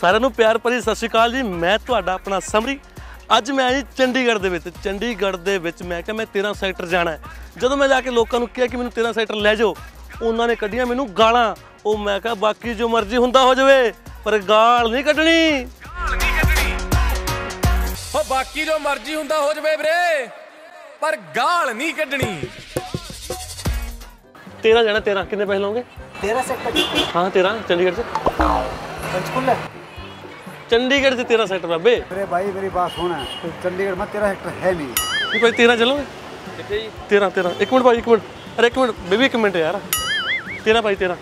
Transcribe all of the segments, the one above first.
ਸਾਰਿਆਂ ਨੂੰ ਪਿਆਰ ਭਰੀ ਸਤਿ ਸ਼੍ਰੀ ਅਕਾਲ ਜੀ। ਮੈਂ ਤੁਹਾਡਾ ਆਪਣਾ ਸਮਰੀ। ਅੱਜ ਮੈਂ ਜੀ ਚੰਡੀਗੜ੍ਹ ਦੇ ਵਿੱਚ ਚੰਡੀਗੜ੍ਹ ਦੇ ਵਿੱਚ ਮੈਂ ਕਿਹਾ ਮੈਂ 13 ਸੈਕਟਰ ਜਾਣਾ ਹੈ। ਜਦੋਂ ਮੈਂ ਜਾ ਕੇ ਲੋਕਾਂ ਨੂੰ ਕਿਹਾ ਕਿ ਮੈਨੂੰ 13 ਸੈਕਟਰ ਲੈ ਜਾਓ ਉਹਨਾਂ ਨੇ ਕੱਢੀਆਂ ਮੈਨੂੰ ਗਾਲਾਂ। ਉਹ ਮੈਂ ਕਿਹਾ ਬਾਕੀ ਜੋ ਮਰਜ਼ੀ ਹੁੰਦਾ ਹੋ ਜਾਵੇ ਪਰ ਗਾਲ ਨਹੀਂ ਕੱਢਣੀ। ਉਹ ਬਾਕੀ ਜੋ ਮਰਜ਼ੀ ਹੁੰਦਾ ਹੋ ਜਾਵੇ ਵੀਰੇ ਪਰ ਗਾਲ ਨਹੀਂ ਕੱਢਣੀ। 13 ਜਾਣਾ 13 ਕਿੰਨੇ ਪੈਸੇ ਲਓਗੇ? 13 ਸੈਕਟਰ ਹਾਂ 13 ਚੰਡੀਗੜ੍ਹ ਚ। चंडीगढ़ से तेरा सेक्टर है बे अरे भाई मेरी बात सुना। तो चंडीगढ़ में तेरा सेक्टर है नहीं। तो तू भाई तेरा चलो। तेरा तेरा। एक मिनट भाई एक मिनट। अरे एक मिनट बेबी एक मिनट यार। तेरा भाई तेरा।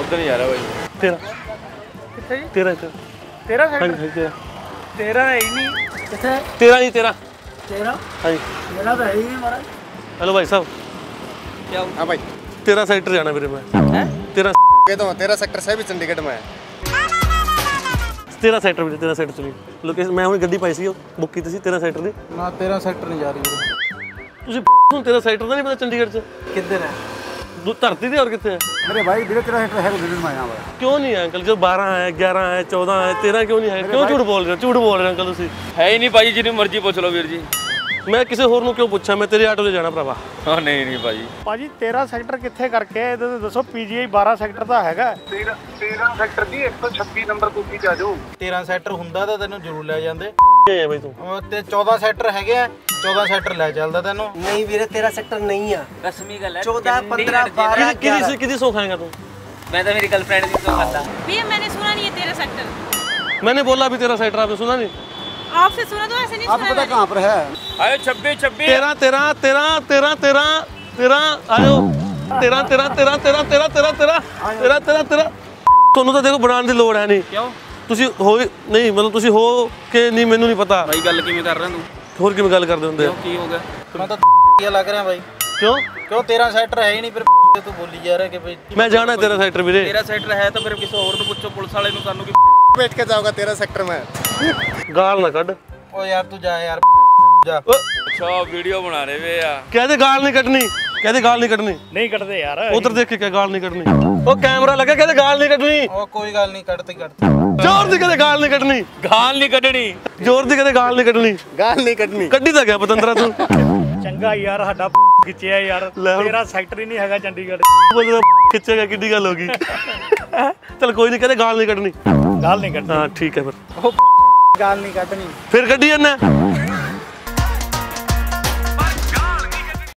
उधर नहीं आ रहा भाई। तेरा। तेरा तेरा। हाँ, हाँ जी तेरह तेरह है ही नहीं। कैसे तेरा नहीं तेरा। तेरा? हाँ जी। तेरह तो है ही नहीं महाराज। हेलो भाई साहब। क्या हाँ भाई। तेरा सेक्टर जाना मेरे में तेरा कहता तो तेरा सेक्टर से भी चंडीगढ़ में है। तेरह सेक्टर में तेरह सेक्टर चली। लोकेशन मैं हूँ गड्डी पाई सी बुक की थी तेरह सेक्टर की ना तेरह सेक्टर नहीं जा रही तुझे तेरह सेक्टर नहीं पता चंडीगढ़ से किधर है? धरती थी और कितने अरे भाई धीरे तेरह सेक्टर है क्यों नहीं है अंकल? जो बारह है ग्यारह है चौदह है तेरह क्यों नहीं है? क्यों झूठ बोल रहे हो? झूठ बोल रहे हो अंकल उसी? है ही नहीं भाई जितनी मर्ज़ी पूछ लो वीर जी। ਮੈਂ ਕਿਸੇ ਹੋਰ ਨੂੰ ਕਿਉਂ ਪੁੱਛਾਂ ਮੈਂ ਤੇਰੇ ਆਟੋ ਤੇ ਜਾਣਾ ਭਰਾਵਾ ਹਾਂ ਨਹੀਂ ਨਹੀਂ ਭਾਈ ਭਾਜੀ 13 ਸੈਕਟਰ ਕਿੱਥੇ ਕਰਕੇ ਆਏ? ਇਹਦੇ ਤੇ ਦੱਸੋ ਪੀਜੀਆਈ 12 ਸੈਕਟਰ ਤਾਂ ਹੈਗਾ 13 ਸੈਕਟਰ ਦੀ 126 ਨੰਬਰ ਤੁਸੀਂ ਜਾ ਜਾਓ 13 ਸੈਕਟਰ ਹੁੰਦਾ ਤਾਂ ਤੈਨੂੰ ਜ਼ਰੂਰ ਲੈ ਜਾਂਦੇ ਕੀ ਹੈ ਬਈ ਤੂੰ ਉਹ ਤੇ 14 ਸੈਕਟਰ ਹੈਗੇ ਆ 14 ਸੈਕਟਰ ਲੈ ਚੱਲਦਾ ਤੈਨੂੰ नहीं मेरे तेरह सेक्टर नहीं है ਰਸਮੀ ਗੱਲ ਹੈ चौदह पंद्रह बारह ਕਿਹਦੀ ਕਿਹਦੀ ਕਿਹਦੀ ਸੌ ਖਾਏਗਾ ਤੂੰ ਮੈਂ ਤਾਂ ਮੇਰੀ ਗਰਲਫ੍ਰੈਂਡ ਦੀ ਤੋਂ ਖਾਂਦਾ भैया मैंने सुना नहीं है तेरह सेक्टर मैंने बोला भी तेरा सेक्टर आपने सुना नहीं आपसे सुना तो ऐसे नहीं आपको सुना पता मैंने। कहाँ पर है ਆਇਓ 26 26 तेरह तेरह तेरह तेरह तेरह तेरह आयो तेरह तेरह तेरह तेरह तेरह तेरह तेरह तेरह तेरह तेरह ਤੁਹਾਨੂੰ ਤਾਂ ਦੇਖੋ ਬਣਾਉਣ ਦੀ ਲੋੜ ਹੈ ਨਹੀਂ ਕਿਉਂ ਤੁਸੀਂ ਹੋ ਨਹੀਂ ਮਤਲਬ ਤੁਸੀਂ ਹੋ ਕਿ ਨਹੀਂ ਮੈਨੂੰ ਨਹੀਂ ਪਤਾ ਭਾਈ ਗੱਲ ਕਿਵੇਂ ਕਰ ਰਹੇ ਤੂੰ ਹੋਰ ਕਿਵੇਂ ਗੱਲ ਕਰਦੇ ਹੁੰਦੇ ਆ ਕੀ ਹੋ ਗਿਆ ਮੈਂ ਤਾਂ ਕੀ ਲੱਗ ਰਿਹਾ ਬਾਈ ਕਿਉਂ ਕਿਉਂ 13 ਸੈਕਟਰ ਹੈ ਹੀ ਨਹੀਂ ਫਿਰ ਤੂੰ ਬੋਲੀ ਜਾ ਰਿਹਾ ਕਿ ਬਈ ਮੈਂ ਜਾਣਾ ਤੇਰਾ ਸੈਕਟਰ ਵੀਰੇ ਤੇਰਾ ਸੈਕਟਰ ਹੈ ਤਾਂ ਫਿਰ ਕਿਸੇ ਹੋਰ ਨੂੰ ਪੁੱਛੋ ਪੁਲਿਸ ਵਾਲੇ ਨੂੰ ਸਾਨੂੰ ਕੀ बैठ के जाओगा तेरह सेक्टर में गाल ना कट ओ यार तू जा यार जा अच्छा वीडियो बना रहे वे यार कहते गाल नहीं कटनी कहते गाल नहीं कटनी नहीं कटते यार उधर देख के क्या गाल नहीं कटनी ओ कैमरा लगा कहते गाल नहीं कटनी ओ कोई गाल नहीं कटती कटती ज़ोर दी कहते गाल नहीं कटनी गाल नहीं कटनी ज़ोर दी कहते गाल नहीं कटनी गाल नहीं कटनी कड्डी ਤਾਂ ਗਿਆ ਪਤੰਦਰਾ ਤੂੰ ਚੰਗਾ ਯਾਰ ਸਾਡਾ ਖਿੱਚਿਆ ਯਾਰ ਤੇਰਾ ਸੈਕਟਰ ਹੀ ਨਹੀਂ ਹੈਗਾ ਚੰਡੀਗੜ੍ਹ ਬੰਦਾ ਖਿੱਚੇਗਾ ਕਿੱਡੀ ਗੱਲ ਹੋ ਗਈ ਚਲ ਕੋਈ ਨਹੀਂ ਕਹਿੰਦੇ ਗਾਲ ਨਹੀਂ ਕੱਢਣੀ ਗਾਲ ਨਹੀਂ ਕੱਢਣੀ ਹਾਂ ਠੀਕ ਹੈ ਫਿਰ ਗੱਲ ਨਹੀਂ ਕੱਢਣੀ। ਫਿਰ ਕੱਢੀ ਜਾਂਦਾ।